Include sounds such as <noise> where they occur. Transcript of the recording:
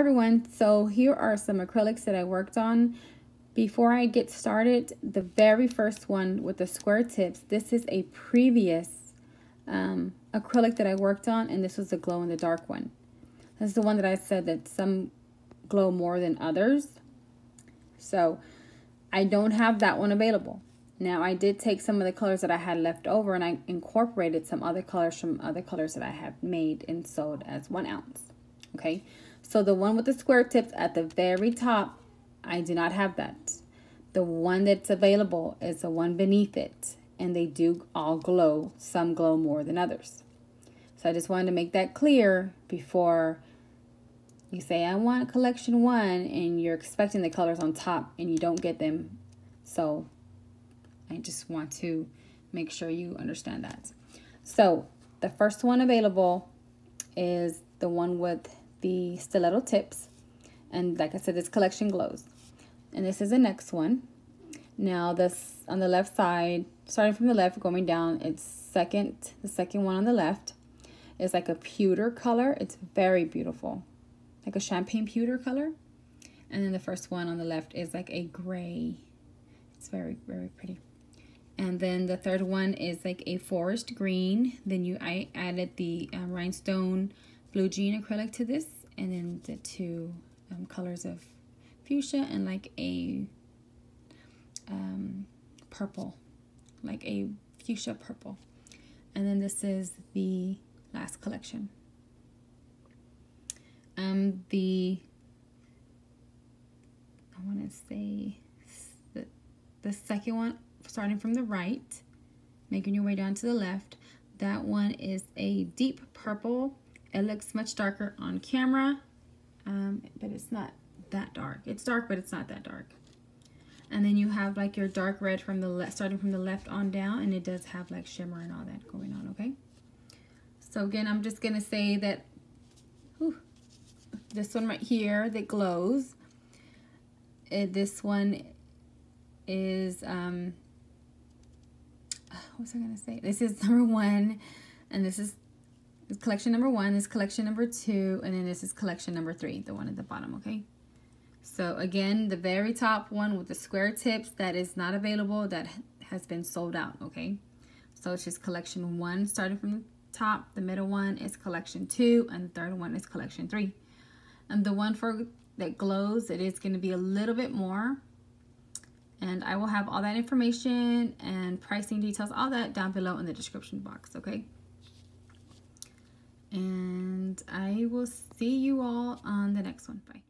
everyone, so here are some acrylics that I worked on. Before I get started, the very first one with the square tips, this is a previous um, acrylic that I worked on and this was the glow in the dark one. This is the one that I said that some glow more than others. So I don't have that one available. Now I did take some of the colors that I had left over and I incorporated some other colors from other colors that I have made and sold as one ounce. Okay, so the one with the square tips at the very top, I do not have that. The one that's available is the one beneath it, and they do all glow. Some glow more than others. So I just wanted to make that clear before you say, I want collection one, and you're expecting the colors on top and you don't get them. So I just want to make sure you understand that. So the first one available is the one with the stiletto tips. And like I said, this collection glows. And this is the next one. Now this on the left side, starting from the left, going down, it's second, the second one on the left is like a pewter color. It's very beautiful, like a champagne pewter color. And then the first one on the left is like a gray. It's very, very pretty. And then the third one is like a forest green. Then you I added the uh, rhinestone blue jean acrylic to this and then the two um, colors of fuchsia and like a um, purple like a fuchsia purple. And then this is the last collection. Um the I want to say the, the second one starting from the right making your way down to the left that one is a deep purple it looks much darker on camera, um, but it's not that dark. It's dark, but it's not that dark. And then you have like your dark red from the left, starting from the left on down, and it does have like shimmer and all that going on, okay? So again, I'm just gonna say that whew, this one right here that glows, it, this one is, um, <sighs> what was I gonna say? This is <laughs> number one, and this is collection number one, this collection number two, and then this is collection number three, the one at the bottom, okay? So again, the very top one with the square tips that is not available, that has been sold out, okay? So it's just collection one starting from the top, the middle one is collection two, and the third one is collection three. And the one for that glows, it is going to be a little bit more. And I will have all that information and pricing details, all that down below in the description box, okay? and I will see you all on the next one. Bye.